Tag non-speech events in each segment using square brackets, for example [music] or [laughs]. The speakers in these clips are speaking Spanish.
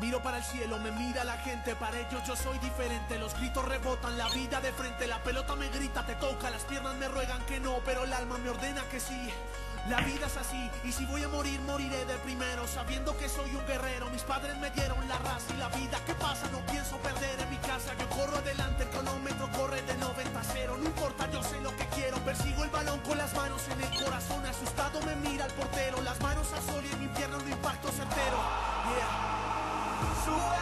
Miro para el cielo, me mira la gente, para ellos yo soy diferente. Los gritos rebotan, la vida de frente, la pelota me grita, te toca, las piernas me ruegan que no, pero el alma me ordena que sí. La vida es así, y si voy a morir, moriré de primero, sabiendo que soy un guerrero. Mis padres me dieron la raza y la vida. ¿Qué pasa? No pienso perder en mi casa. Yo corro adelante, el cronómetro corre de 90 to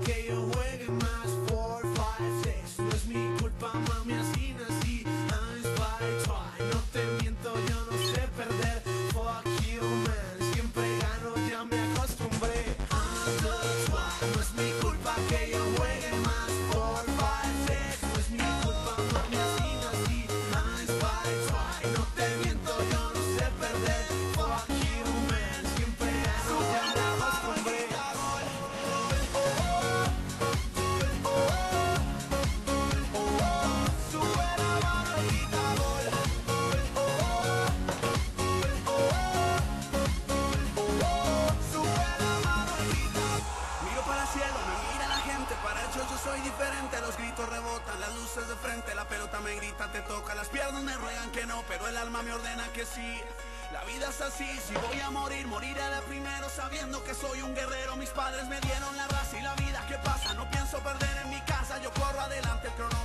que yo juegue más four, five, six. No es mi culpa, mami, así nací. I spy, try. No te miento, yo no sé perder. Fuck you, man. Siempre gano, ya me acostumbré. Un, deux, trois. No es mi culpa que yo juegue más Los gritos rebotan, las luces de frente, la pelota me grita, te toca, las piernas me ruegan que no, pero el alma me ordena que sí. La vida es así, si voy a morir, moriré de primero sabiendo que soy un guerrero. Mis padres me dieron la raza y la vida, ¿qué pasa? No pienso perder en mi casa, yo corro adelante, el cronómetro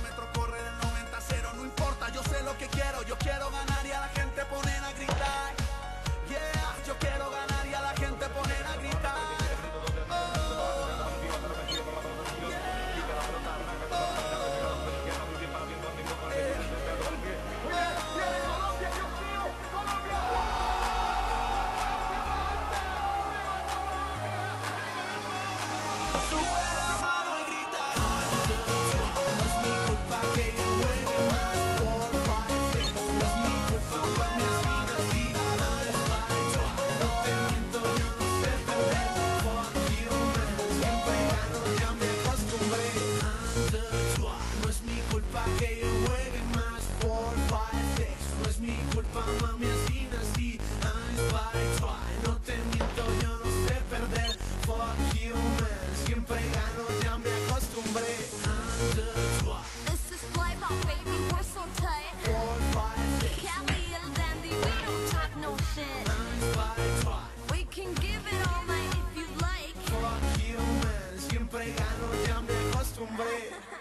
Siempre gano, ya me acostumbré [laughs]